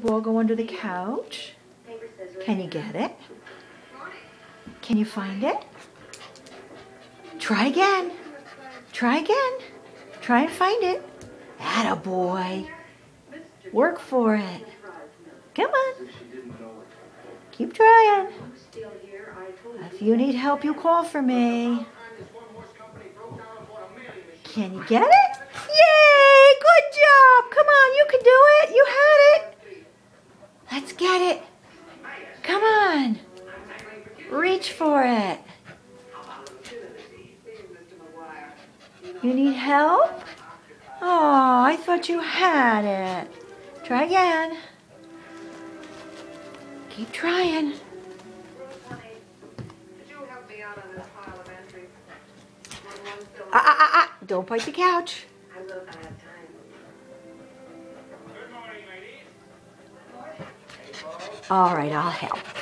Ball go under the couch. Can you get it? Can you find it? Try again. Try again. Try and find it. Atta boy. Work for it. Come on. Keep trying. If you need help, you call for me. Can you get it? Yay! Good job! Come on, you can do it. You had it. Let's get it. Come on. Reach for it. You need help? Oh, I thought you had it. Try again. Keep trying. Ah, ah, ah, ah. Don't bite the couch. All right, I'll help.